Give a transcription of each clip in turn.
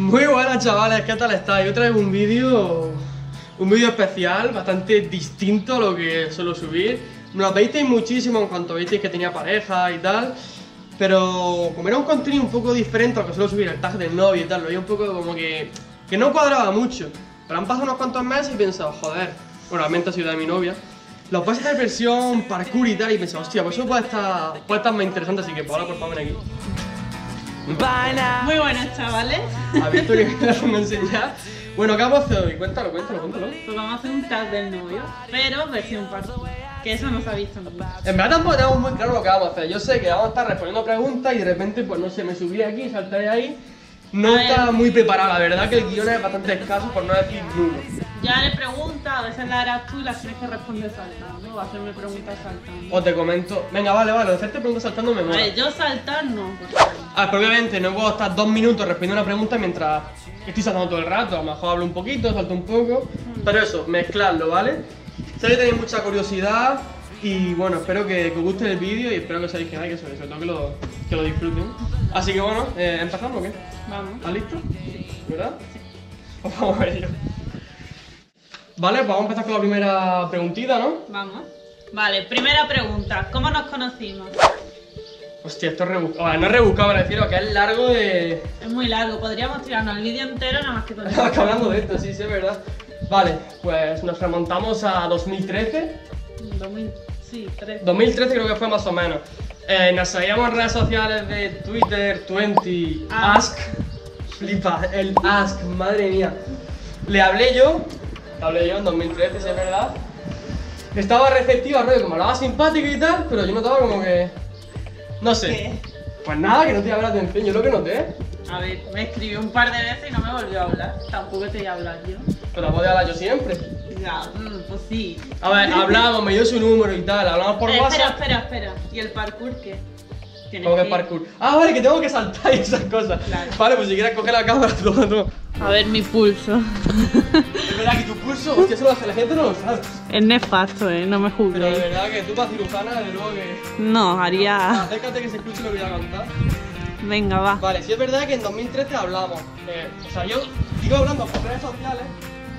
Muy buenas chavales, ¿qué tal estáis? Yo traigo un vídeo, un vídeo especial, bastante distinto a lo que suelo subir. Me lo pedisteis muchísimo en cuanto visteis que tenía pareja y tal, pero como era un contenido un poco diferente a lo que suelo subir, el tag del novio y tal, lo veía un poco como que, que no cuadraba mucho. Pero han pasado unos cuantos meses y he pensado, joder, bueno, realmente ha sido de mi novia. Lo puedes hacer versión parkour y tal, y pensé, hostia, pues eso puede estar, puede estar más interesante, así que Paola, por favor, ven aquí. Muy buenas, chavales. A Victoria que a enseñar. Bueno, ¿qué vamos a hacer hoy? Cuéntalo, cuéntalo, cuéntalo. Pues vamos a hacer un tag del novio, pero versión parkour. Que eso no se ha visto nunca. En verdad tampoco tenemos muy claro lo que vamos a hacer. Yo sé que vamos a estar respondiendo preguntas y de repente, pues no sé, me subí aquí, saltaré ahí. No A está ver. muy preparado, la verdad que el guion es bastante escaso, por no decir nulo. Ya le preguntas, a veces la harás tú y las tienes que responder saltando, o hacerme preguntas saltando. O te comento. Venga, vale, vale, hacerte preguntas saltando me A mola. ver, yo saltar no. porque- Ah, pero obviamente no puedo estar dos minutos respondiendo una pregunta mientras estoy saltando todo el rato. A lo mejor hablo un poquito, salto un poco. Pero eso, mezclarlo, ¿vale? Sé que tenéis mucha curiosidad y bueno, espero que, que os guste el vídeo y espero que os que que sobre, sobre todo que lo, que lo disfruten. Así que bueno, eh, ¿empezamos o qué? Vamos. ¿Estás listo? ¿Verdad? Pues vamos a ello. Vale, pues vamos a empezar con la primera preguntita, ¿no? Vamos. Vale, primera pregunta. ¿Cómo nos conocimos? Hostia, esto es rebuscado. No es rebuscado, me refiero a que es largo de. Es muy largo, podríamos tirarnos el vídeo entero nada más que todo. Estamos hablando de esto, sí, sí, es verdad. Vale, pues nos remontamos a 2013. 2000, sí, 13. 2013 creo que fue más o menos. Eh, nos seguíamos en redes sociales de Twitter, 20, Ask. Flipa, el Ask, madre mía. Le hablé yo, hablé yo en 2013, si es verdad. Estaba receptiva, rollo, como hablaba simpático y tal, pero yo notaba como que. No sé. ¿Qué? Pues nada, que no te llama la atención, yo lo que noté. A ver, me escribió un par de veces y no me volvió a hablar. Tampoco te iba a hablar yo. Pero la podía hablar yo siempre. Ya, mm, pues sí. A ver, hablamos, me dio su número y tal, hablamos por Eh, espera, WhatsApp. espera, espera. ¿Y el parkour qué? Tienes Como que que- parkour. Ah, vale, que tengo que saltar y esas cosas. Claro. Vale, pues si quieres coger la cámara, toma, toma. A ver mi pulso. Es verdad que tu pulso, hostia, eso lo hace la gente no lo sabe. es nefasto, eh, no me Pero de verdad que tú para cirujana, desde luego que. No, haría. Acércate que se escuche lo que voy a contar. Venga, va. Vale, sí es verdad que en 2013 hablamos. eh, o sea, yo iba hablando por redes sociales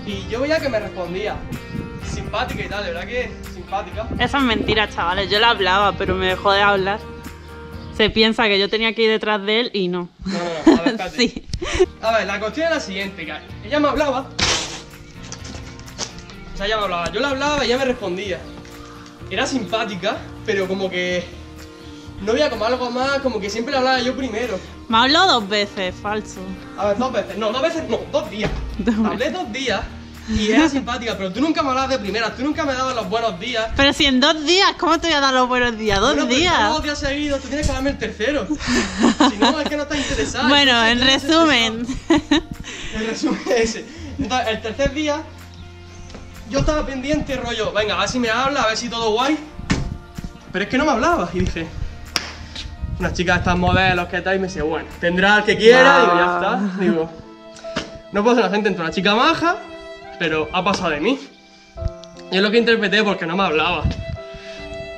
y yo veía que me respondía. Simpática y tal, de verdad que simpática. Esa es mentira, chavales. Yo le hablaba, pero me dejó de hablar. Se piensa que yo tenía que ir detrás de él y no. No, no, no, a ver, sí. A ver, la cuestión es la siguiente, que ella me hablaba. O sea, ella me hablaba, yo le hablaba y ella me respondía. Era simpática, pero como que no había como algo más, como que siempre le hablaba yo primero. Me habló dos veces, falso. A ver, dos veces, no, dos veces no, dos días. Hablé dos días y era simpática, pero tú nunca me hablabas de primera, tú nunca me dabas los buenos días. Pero si en dos días, ¿cómo te voy a dar los buenos días? Dos Bueno, pero días. Dos días seguidos, tú tienes que darme el tercero. si no, es que no estás interesada. Bueno, en resumen. El resumen es ese. Entonces, el tercer día, yo estaba pendiente, rollo, venga, a ver si me habla, a ver si todo guay. Pero es que no me hablaba. Y dije, una chica de estas modelos, ¿qué tal? Y me dice, bueno, tendrá el que quiera. Digo, ya está. Digo, no puedo ser una gente entre una chica maja, pero ha pasado de mí. Y es lo que interpreté porque no me hablaba.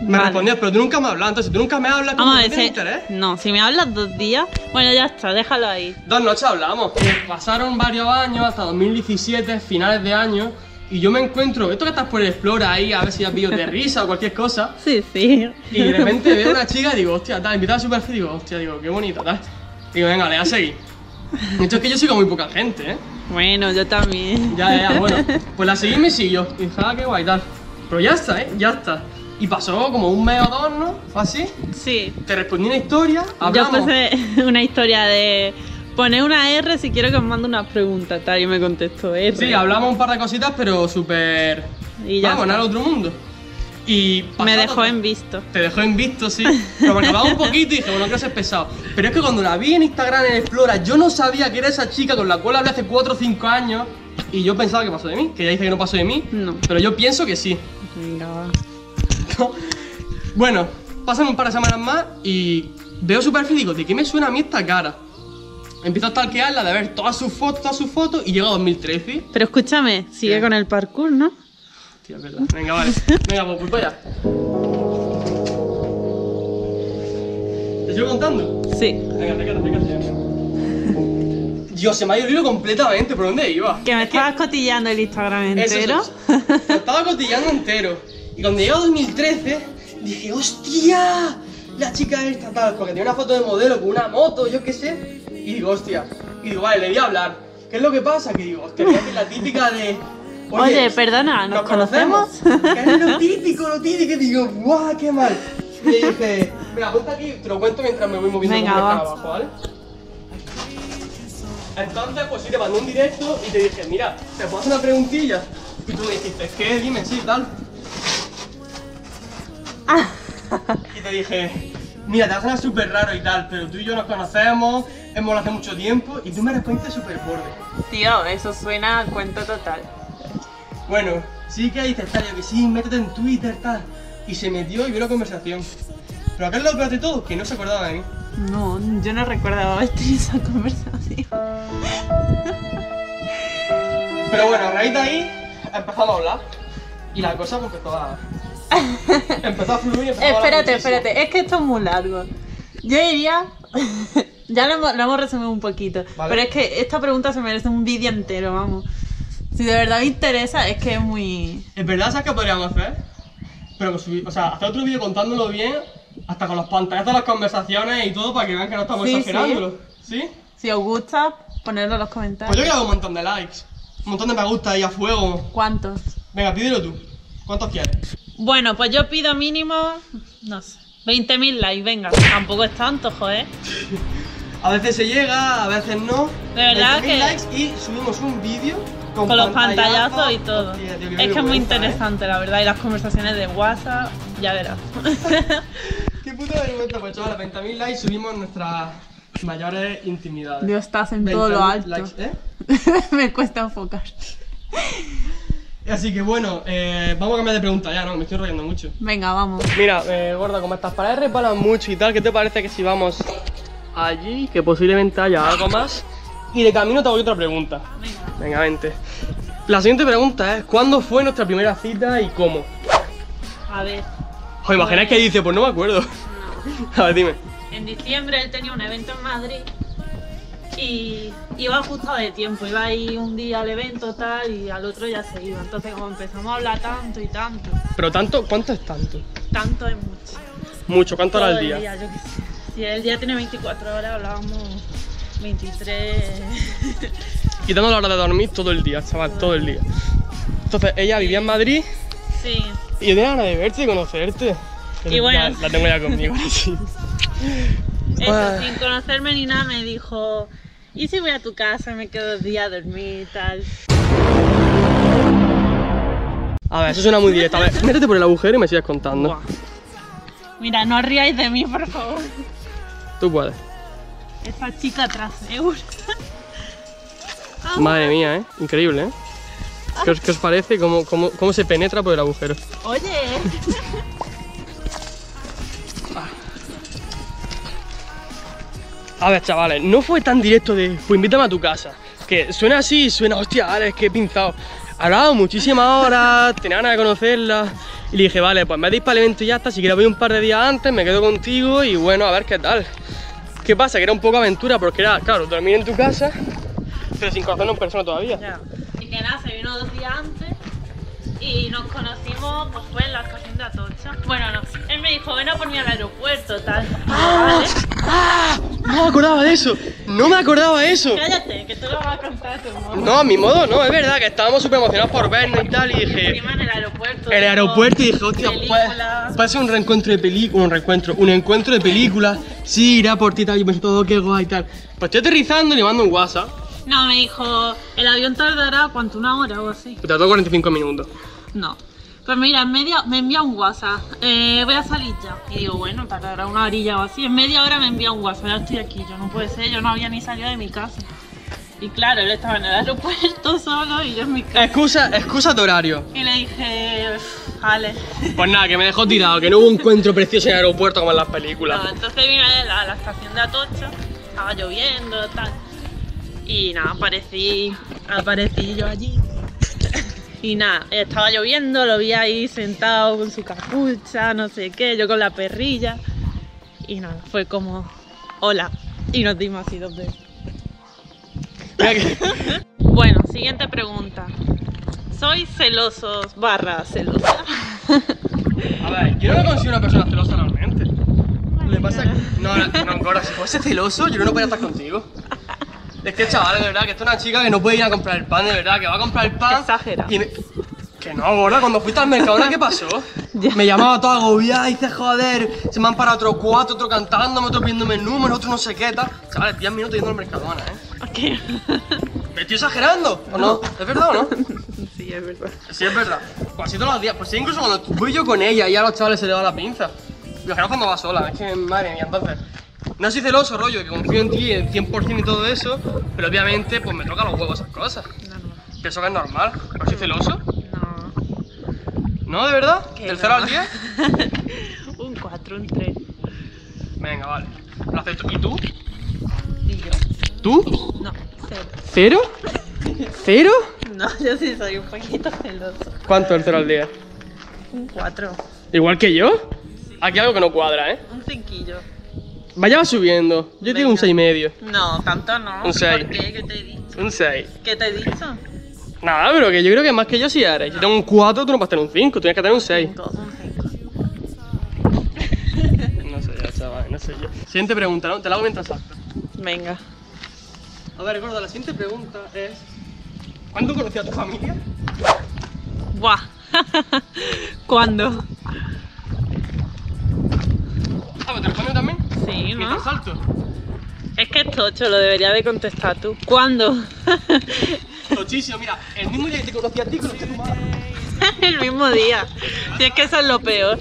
Me Vale. respondías, pero tú nunca me hablabas, entonces tú nunca me hablas, como Vamos a si- interés. No, si me hablas dos días. Bueno, ya está, déjalo ahí. Dos noches hablamos. Pasaron varios años, hasta 2017, finales de año, y yo me encuentro, esto que estás por el Explora ahí, a ver si has vídeos de risa o cualquier cosa, Sí, sí. y de repente veo una chica y digo, hostia, tal, invitada a su perfil, digo, hostia, digo, qué bonita, tal. Digo, venga, le voy a seguir. Esto es que yo sigo muy poca gente, ¿eh? Bueno, yo también. Ya, ya, bueno. Pues la seguí y me siguió. Y dije, ah, qué guay, tal. Pero ya está, ¿eh? Ya está. Y pasó como un mes o dos, ¿no? ¿O así? Sí. Te respondí una historia, Yo hablamos. puse una historia de poner una R si quiero que os mande unas preguntas, tal, y me contestó R. Sí, hablamos un par de cositas, pero súper. Y ya Vamos, nada otro mundo. Y. Me dejó en visto. Te dejó en visto, sí. Pero me acababa un poquito y dije, bueno, quiero ser pesado. Pero es que cuando la vi en Instagram en Explora, yo no sabía que era esa chica con la cual hablé hace 4 o 5 años. Y yo pensaba que pasó de mí, que ella dice que no pasó de mí. No. Pero yo pienso que sí. Va. Bueno, pasan un par de semanas más y veo su perfil y digo, ¿de qué me suena a mí esta cara? Empiezo a stalkearla, de ver todas sus fotos, todas sus fotos y llega a 2013. Pero escúchame, sigue ¿Qué? con el parkour, ¿no? Hostia, es verdad. Venga, vale. Venga, pues, pues vaya. ¿Te sigo contando? Sí. Venga, acércate, acércate. Dios, se me ha ido el hilo completamente. ¿Por dónde iba? Que me Es estabas cotillando el Instagram entero. eso, eso. Lo estaba cotillando entero. Y cuando llegó 2013, dije, ¡hostia! La chica esta tal, porque tenía una foto de modelo con una moto, yo qué sé. Y digo, hostia. Y digo, vale, le voy a hablar. ¿Qué es lo que pasa? Que digo, hostia, a hacer la típica de. Oye, perdona, ¿nos conocemos? Que es lo típico, lo típico. Y digo, ¡guau, qué mal! Y le dije, mira, ponte aquí, te lo cuento mientras me voy moviendo Venga, abajo, ¿vale? Entonces, pues sí, te mandé un directo y te dije, mira, te puedo hacer una preguntilla. Y tú me dijiste, ¿qué? Dime, sí, tal. Y te dije, mira, te sonar súper raro y tal, pero tú y yo nos conocemos, hemos hablado hace mucho tiempo y tú me respondiste súper borde. Tío, eso suena a cuento total. Bueno, sí que tal, yo que sí, métete en Twitter, tal. Y se metió y vio la conversación. Pero acá es lo peor de todo, que no se acordaba de mí. No, yo no recordaba haber tenido esa conversación. Pero bueno, a raíz de ahí empezamos a hablar. Y la cosa pues empezó a. empezó a fluir y empezó a Espérate, muchísimo. espérate, es que esto es muy largo. Yo diría. ya lo hemos, lo hemos resumido un poquito. Vale. Pero es que esta pregunta se merece un vídeo entero, vamos. Si de verdad me interesa, es que es muy. Es verdad, ¿sabes qué podríamos hacer? Pero subir, o sea, hacer otro vídeo contándolo bien, hasta con los pantallazos de las conversaciones y todo para que vean que no estamos Sí, exagerándolo. ¿Sí? Si os gusta, ponedlo en los Pues comentarios. yo quiero un montón de likes, un montón de me gusta ahí a fuego. ¿Cuántos? Venga, pídelo tú. ¿Cuántos quieres? Bueno, pues yo pido mínimo. No sé. 20.000 likes, venga. Tampoco es tanto, joder. A veces se llega, a veces no. De verdad 20.000 que- likes y subimos un vídeo con, Con los pantallazos y todo. Hostia, tío, qué es que es muy ¿eh? interesante, la verdad. Y las conversaciones de WhatsApp, ya verás. Qué puta vergüenza, pues chavales, 20.000 likes subimos nuestras mayores intimidades. Dios, estás en todo lo 20.000 alto. likes, ¿eh? Me cuesta enfocar. Así que bueno, eh, vamos a cambiar de pregunta ya, ¿no? Me estoy enrollando mucho. Venga, vamos. Mira, eh, gorda, como estas paredes resbalan mucho y tal, ¿qué te parece que si vamos allí, que posiblemente haya algo más? Y de camino te hago otra pregunta. Venga. Vente. La siguiente pregunta es, ¿cuándo fue nuestra primera cita y cómo? A ver. Os imagináis que dice, pues no me acuerdo. No. A ver, dime. En diciembre él tenía un evento en Madrid y iba ajustado de tiempo. Iba a ir un día al evento tal y al otro ya se iba. Entonces como empezamos a hablar tanto y tanto, Pero tanto, ¿cuánto es tanto? tanto es mucho. Mucho, ¿cuánto Todo al el día? yo qué sé. Si el día tiene 24 horas, hablábamos 23. Quitando la hora de dormir todo el día, chaval, todo el día. Entonces, ella vivía en Madrid sí. y tenía ganas de verte y conocerte. Y bueno. La tengo ya conmigo. Eso, Ah. sin conocerme ni nada, me dijo, ¿y si voy a tu casa me quedo dos días a dormir y tal? A ver, eso suena muy directo. A ver, métete por el agujero y me sigues contando. Buah. Mira, no riáis de mí, por favor. Tú puedes. Esa chica tras euros. Madre mía, ¿eh? Increíble, ¿eh? ¿Qué os, qué os parece? ¿Cómo, cómo, ¿Cómo se penetra por el agujero? Oye, A ver, chavales, no fue tan directo de, pues invítame a tu casa. Que suena así, suena, hostia, Alex, que he pinzado. Hablaba muchísimas horas, tenía ganas de conocerla. Y le dije, vale, pues me deis para el evento y ya está. Si quieres voy un par de días antes, me quedo contigo y bueno, a ver qué tal. ¿Qué pasa? Que era un poco aventura porque era, claro, dormir en tu casa, pero sin conocernos en persona todavía. Y que nada, vino dos días antes y nos conocimos, pues fue en la estación de Atocha. Bueno, no, él me dijo, ven a por mí al aeropuerto, tal. Vale. ¡Ah! No me acordaba de eso. No me acordaba de eso. Cállate, que tú lo vas a contar a tu modo. No, a mi modo no, es verdad que estábamos súper emocionados por vernos y tal. Y dije, en el aeropuerto. el dijo, aeropuerto y dije, hostia, puede, puede ser un reencuentro de películas, un reencuentro, un encuentro de películas. Sí, irá por ti y tal. Yo pensé todo, qué guay y tal. Pues estoy aterrizando y le mando un WhatsApp. No, me dijo, el avión tardará, ¿cuánto? ¿Una hora o así? Tardó 45 minutos. No. Pues mira, en media, me envía un WhatsApp. Eh, voy a salir ya. Y digo, bueno, tardará una orilla o así. En media hora me envía un WhatsApp. Ya estoy aquí. Yo no puede ser. Yo no había ni salido de mi casa. Y claro, él estaba en el aeropuerto solo y yo en mi casa. Excusa, excusa de horario. Y le dije, "Uf, vale. Pues nada, que me dejó tirado, que no hubo un encuentro precioso en el aeropuerto como en las películas. No, entonces vine a la, a la estación de Atocha. Estaba lloviendo, tal. Y nada, aparecí, aparecí yo allí. Y nada, estaba lloviendo, lo vi ahí sentado con su capucha, no sé qué, yo con la perrilla. Y nada, fue como, hola. Y nos dimos así dos veces. Bueno, siguiente pregunta. ¿Soy celoso barra celosa? A ver, yo no me considero una persona celosa realmente. Le pasa No, no, no, Cora, si fuese celoso, yo no podría estar contigo. Es que, chaval, de verdad, que esta es una chica que no puede ir a comprar el pan, de verdad, que va a comprar el pan. Exagera. Y me- Que no, gorda, cuando fuiste al Mercadona, ¿qué pasó? Me llamaba todo agobiada y dice, joder, se me han parado otros cuatro, otro cantándome, otro viéndome el número, otro no sé qué, tal. Chaval, 10 minutos yendo al Mercadona, ¿eh? ¿Qué? ¿Me estoy exagerando? ¿O no? ¿Es verdad o no? Sí, es verdad. Sí, es verdad. Pues así todos los días. Pues sí, incluso cuando voy yo con ella y a los chavales se le va la pinza. Imaginaos cuando va sola, es que madre mía, entonces. No soy celoso, rollo, que confío en ti el 100% y todo eso, pero obviamente pues me toca los huevos esas cosas. No, no. Pienso que es normal. ¿Pero soy celoso? No. ¿No, de verdad? ¿Del no. 0 al 10? un 4, un 3. Venga, vale. Lo acepto. ¿Y tú? ¿Y yo? ¿Tú? No, cero. ¿Cero? ¿Cero? No, yo sí soy un poquito celoso. ¿Cuánto del 0 al 10? Un 4. ¿Igual que yo? Aquí algo que no cuadra, ¿eh? Un cinquillo. Vaya subiendo. Yo digo un Venga. 6 y medio. No, tanto no. Un seis. ¿Por qué? ¿Qué te he dicho? Un 6. ¿Qué te he dicho? Nada, pero que yo creo que más que yo sí eres. Yo tengo un 4, tú no puedes tener un 5, tienes que tener un 6. Cinco, un 5. No sé yo, chaval, no sé yo. Siguiente pregunta, ¿no? Te la hago mientras salto. Venga. A ver, gorda, la siguiente pregunta es... ¿Cuándo conocí a tu familia? Buah. ¿Cuándo? Ah, pues te respondo también. Sí, ¿no? salto. Es que es tocho, lo debería de contestar tú. ¿Cuándo? Muchísimo, mira, el mismo día que te conocí a ti, conocí a tu madre. El mismo día. Si es que eso es lo peor.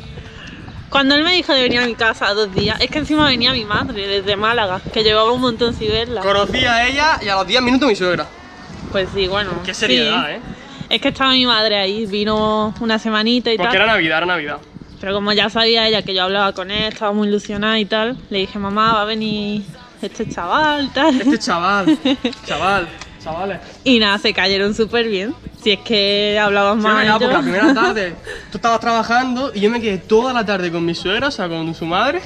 Cuando él me dijo de venir a mi casa dos días, es que encima venía mi madre desde Málaga, que llevaba un montón sin verla. Conocí a ella y a los 10 minutos mi suegra. Pues sí, bueno. Qué seriedad, sí. ¿eh? Es que estaba mi madre ahí, vino una semanita y Porque tal. era Navidad, era Navidad. Pero como ya sabía ella que yo hablaba con él, estaba muy ilusionada y tal, le dije, mamá, va a venir este chaval, tal. Este chaval, chaval, chavales. Y nada, se cayeron súper bien. Si es que hablaban Sí, más. verdad, porque la primera tarde tú estabas trabajando y yo me quedé toda la tarde con mi suegra, o sea, con su madre.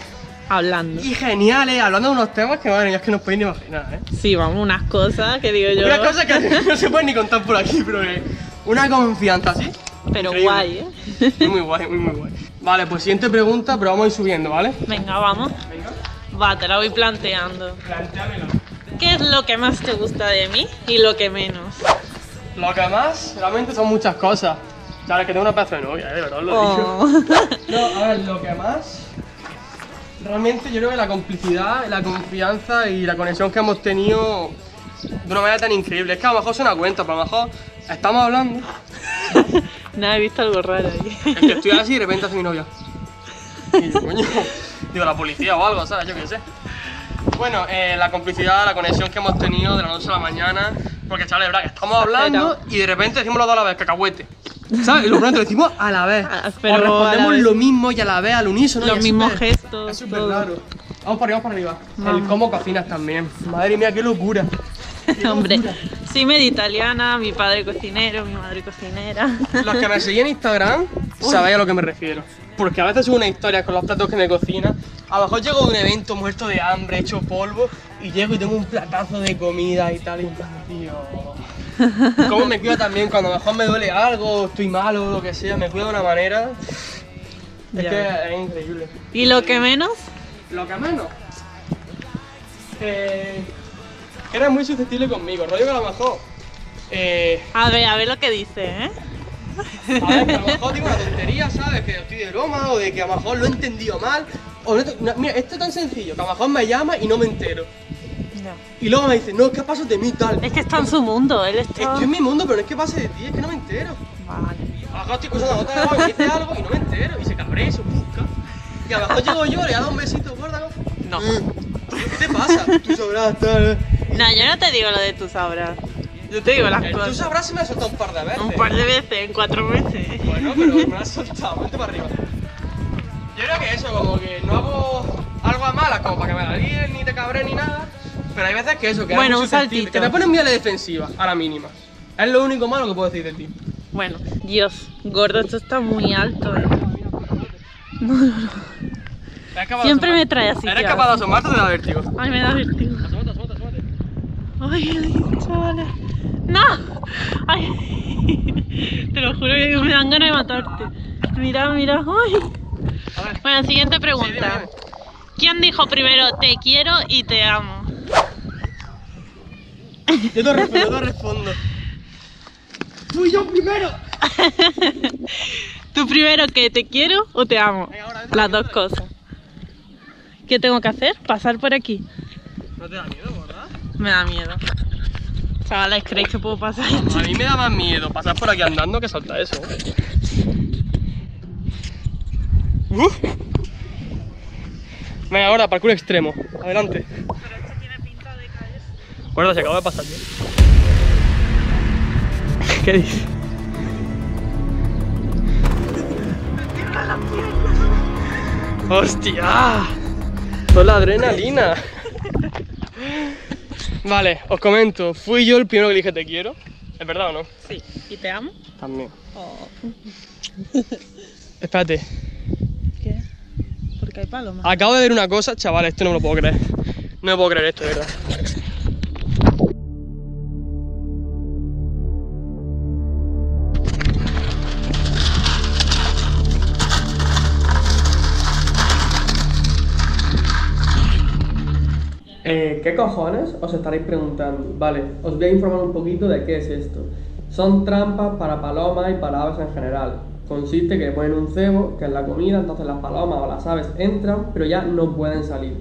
Hablando. Y geniales, hablando de unos temas que, madre mía, es que no os podéis ni imaginar, ¿eh? Sí, vamos, unas cosas que digo yo. Una cosa que no se puede ni contar por aquí, pero eh, una confianza así. Pero increíble. guay, ¿eh? Muy, muy guay, muy, muy guay. Vale, pues siguiente pregunta, pero vamos a ir subiendo, ¿vale? Venga, vamos. Venga, Va, te la voy planteando. planteámelo. ¿Qué es lo que más te gusta de mí y lo que menos? Lo que más, realmente son muchas cosas. Sabes que tengo una pedazo de novia, ¿eh? De verdad os lo digo. Oh. No, a ver, lo que más. Realmente yo creo que la complicidad, la confianza y la conexión que hemos tenido de una manera tan increíble. Es que a lo mejor se una cuenta, pero a lo mejor estamos hablando. no he visto algo raro ahí. Es que estoy así y de repente hace mi novia. Y yo, coño, digo, la policía o algo, ¿sabes? Yo qué sé. Bueno, eh, la complicidad, la conexión que hemos tenido de la noche a la mañana. Porque, chaval, es verdad que estamos hablando y de repente decimos los dos a la vez, cacahuete. ¿Sabes? Y lo pronto lo decimos a la vez. Ah, o pero respondemos vez. lo mismo y a la vez, al unísono. Los mismos gestos, Es súper raro. Vamos para arriba, vamos para arriba. El cómo cocinas también. Madre mía, qué locura. Hombre, sí, medio italiana, mi padre cocinero, mi madre cocinera. Los que me seguís en Instagram sabéis a lo que me refiero. Porque a veces subo una historia con los platos que me cocina. A lo mejor llego de un evento muerto de hambre, hecho polvo, y llego y tengo un platazo de comida y tal, y tío. ¿Cómo me cuido también cuando a lo mejor me duele algo, estoy malo lo que sea? Me cuido de una manera. Es Ya que es increíble. ¿Y lo que menos? Lo que menos. Eh, eres muy susceptible conmigo, rollo que a lo mejor. Eh, A ver, a ver lo que dice, ¿eh? A ver, que a lo mejor digo una tontería, ¿sabes? Que estoy de broma o de que a lo mejor lo he entendido mal. O no te- no, mira, esto es tan sencillo, que a lo mejor me llama y no me entero. Y luego me dice, no, es que pasa de mí tal. Es que está en su mundo, él está. Estoy en mi mundo, pero no es que pase de ti, es que no me entero. Vale. A lo mejor estoy cruzando la gota de agua y dice algo y no me entero. Y se cabrea y se busca. Y a lo mejor llego yo, le hago un besito, gorda, ¿no? No. Mm, ¿Qué te pasa? Tú sabrás, tal. No, yo no te digo lo de tú sabrás. Yo te digo las El Tú cosas. sabrás si me ha soltado un par de veces. Un par de veces, en cuatro meses. Bueno, pero me has soltado, vente para arriba. Yo creo que eso, como que no hago algo a malas como para que me la líen, ni te cabres ni nada. Pero hay veces que eso, que Bueno, un saltito. Que te pones muy a la defensiva, a la mínima. Es lo único malo que puedo decir de ti. Bueno, Dios, gordo, esto está muy alto, ¿eh? ¿Eres capaz de Siempre me trae así. ¿Eres capaz de asomarte o te da vértigo? Ay, me da vértigo. Ay, chavales. ¡No! Ay. Te lo juro que me dan ganas de matarte. Mira, mira. Ay. Bueno, siguiente pregunta. ¿Quién dijo primero te quiero y te amo? Yo te respondo, yo te respondo. Fui yo primero. ¿Tú primero que te quiero o te amo? Las dos cosas. ¿Qué tengo que hacer? ¿Pasar por aquí? No te da miedo. Me da miedo. Chavales, ¿creéis que puedo pasar esto? A mí me da más miedo pasar por aquí andando que saltar eso. Uf. Venga, ahora, parkour extremo. Adelante. Pero esto tiene pinta de caer. Guarda, se acaba de pasar yo. ¿Qué dices? ¡Hostia! Toda la adrenalina. Vale, os comento. Fui yo el primero que le dije te quiero. ¿Es verdad o no? Sí. ¿Y te amo? También. Oh. Espérate. ¿Qué? Porque hay palomas. Acabo de ver una cosa, chaval, esto no me lo puedo creer. No me puedo creer esto, de verdad. Eh, ¿Qué cojones? Os estaréis preguntando. Vale, os voy a informar un poquito de qué es esto. Son trampas para palomas y para aves en general. Consiste que ponen un cebo, que es la comida, entonces las palomas o las aves entran, pero ya no pueden salir.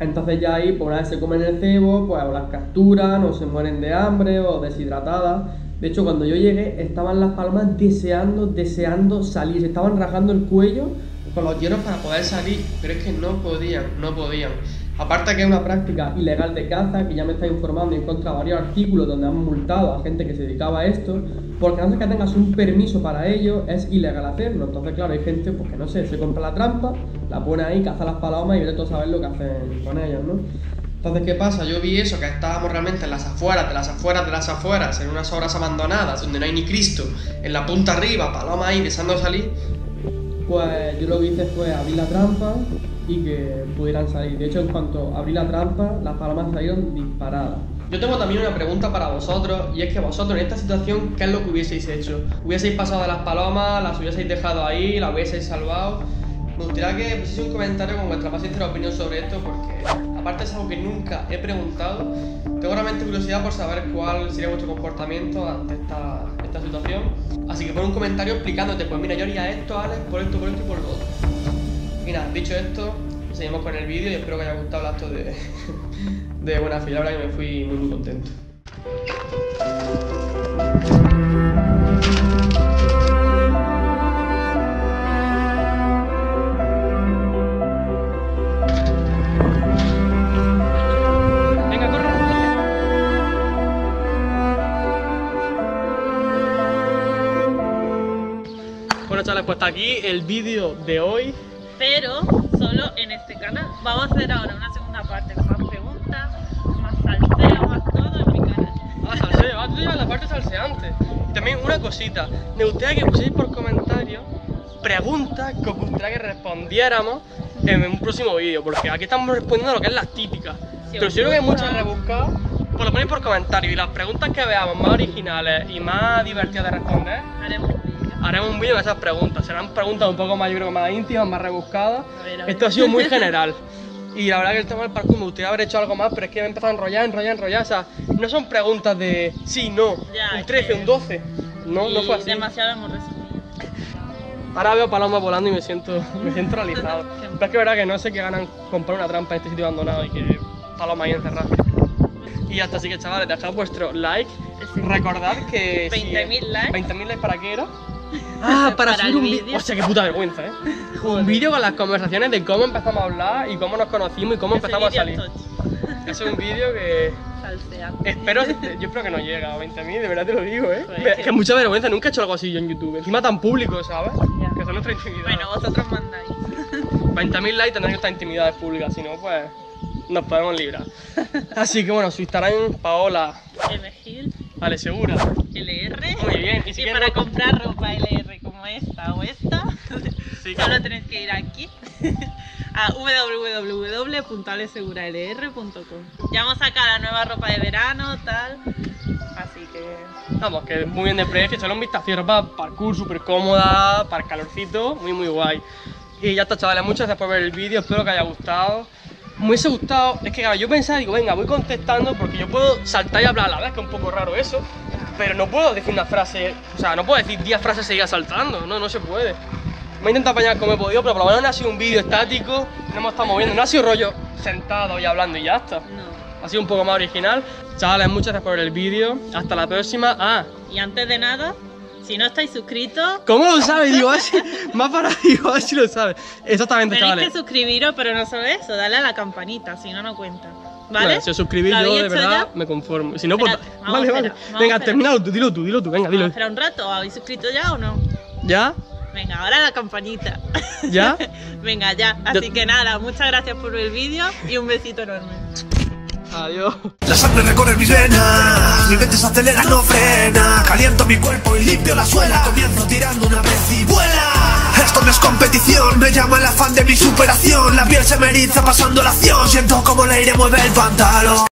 Entonces ya ahí, por una vez se comen el cebo, pues las capturan, o se mueren de hambre, o deshidratadas. De hecho, cuando yo llegué, estaban las palomas deseando, deseando salir. Se estaban rajando el cuello con los hierros para poder salir, pero es que no podían, no podían. Aparte que es una práctica ilegal de caza, que ya me está informando y he encontrado varios artículos donde han multado a gente que se dedicaba a esto, porque antes que tengas un permiso para ello, es ilegal hacerlo. Entonces, claro, hay gente pues, que no sé, se compra la trampa, la pone ahí, caza las palomas y vete tú a saber lo que hacen con ellas, ¿no? Entonces, ¿qué pasa? Yo vi eso, que estábamos realmente en las afueras, de las afueras, de las afueras, en unas obras abandonadas, donde no hay ni Cristo, en la punta arriba, paloma ahí deseando salir. Pues yo lo que hice fue la trampa y que pudieran salir. De hecho, en cuanto abrí la trampa, las palomas salieron disparadas. Yo tengo también una pregunta para vosotros, y es que vosotros en esta situación, ¿qué es lo que hubieseis hecho? ¿Hubieseis pasado de las palomas, las hubieseis dejado ahí, las hubieseis salvado? Me gustaría que pusieseis un comentario con vuestra más sincera opinión sobre esto, porque aparte es algo que nunca he preguntado. Tengo realmente curiosidad por saber cuál sería vuestro comportamiento ante esta, esta situación. Así que pon un comentario explicándote, pues mira, yo haría esto, Alex, por esto, por esto y por lo otro. Y nada, dicho esto, seguimos con el vídeo y espero que haya gustado el acto de, de buena fe. La verdad que me fui muy, muy contento. Venga, corre. Bueno, chavales, pues hasta aquí el vídeo de hoy. Pero solo en este canal. Vamos a hacer ahora una segunda parte con más preguntas, más salseo, más todo en mi canal. Ah, salseo, ah, tú llevas la parte salseante. Y también una cosita, me gustaría que pusierais por comentarios preguntas que os gustaría que respondiéramos en un próximo vídeo, porque aquí estamos respondiendo a lo que es las típicas. Pero si yo creo que hay muchas rebuscadas, pues lo ponéis por comentarios y las preguntas que veamos más originales y más divertidas de responder, Haremos. Haremos un vídeo de esas preguntas. Serán preguntas un poco más, yo creo, más íntimas, más rebuscadas. A ver, a ver. Esto ha sido muy general. Y la verdad que el tema del parkour me gustaría haber hecho algo más, pero es que me he empezado a enrollar, enrollar, enrollar. O sea, no son preguntas de sí, no, Ya, un es 13, que- un 12. No, no fue así. Demasiado hemos resumido. Ahora veo palomas volando y me siento, me siento realizado. Pero es que verdad que no sé qué ganan comprar una trampa en este sitio abandonado y que palomas ahí encerradas. Y hasta así que chavales, dejad vuestro like. Recordad que. si- 20.000 likes. 20.000 likes para qué era? Ah, para, Para subir un vídeo. Hostia, qué puta vergüenza, eh. Un vídeo con las conversaciones de cómo empezamos a hablar y cómo nos conocimos y cómo Ese empezamos a salir. es un vídeo que espero, yo espero que no llegue a 20.000, de verdad te lo digo, eh. Pues que- mucha vergüenza, nunca he hecho algo así yo en YouTube. Encima tan público, ¿sabes? Ya. Que son nuestra intimidad. Bueno, vosotros mandáis. 20.000 likes tendrán estas intimidades públicas, si no, pues nos podemos librar. Así que bueno, su Instagram, Paola, Elegir vale, segura. LR. Muy bien, y si Y para comprar ropa LR como esta o esta, sí. Solo tenéis que ir aquí a www.aleseguralr.com. Ya vamos a sacar la nueva ropa de verano, tal. Así que. Vamos, que muy bien de precio, echarle un vistazo, ropa parkour súper cómoda, para el calorcito, muy muy guay. Y ya está chavales, muchas gracias por ver el vídeo, espero que haya gustado. Me hubiese gustado, es que claro, yo pensaba, digo, venga, voy contestando porque yo puedo saltar y hablar a la vez, que es un poco raro eso, pero no puedo decir una frase, o sea, no puedo decir 10 frases seguidas saltando, no, no se puede. Me he intentado apañar como he podido, pero por lo menos no ha sido un vídeo estático, no hemos estado moviendo, no ha sido rollo sentado y hablando y ya está. No. Ha sido un poco más original. Chavales, muchas gracias por el vídeo. Hasta la próxima. Ah, Y antes de nada, si no estáis suscritos, ¿cómo lo sabes? Digo, así, más para digo, así lo sabes. Exactamente, tenéis chavales. que suscribiros, pero no solo eso, dale a la campanita, si no, no cuenta. ¿Vale? Bueno, si os suscribís ¿Lo yo de verdad ya? me conformo. Si no, pues. Vale, vale. Venga, terminado tú, dilo tú, dilo tú, venga, dilo. Espera un rato, ¿habéis suscrito ya o no? ¿Ya? Venga, ahora la campanita. ¿Ya? Venga, ya. Así que nada, muchas gracias por el vídeo y un besito enorme. Adiós. La sangre recorre mis venas, mi mente se acelera, no frena. Caliento mi cuerpo y limpio la suela. Comienzo tirando una vez y vuela. Esto no es competición, me llama el afán de mi superación. La piel se me eriza pasando la acción. Siento como el aire mueve el pantalón.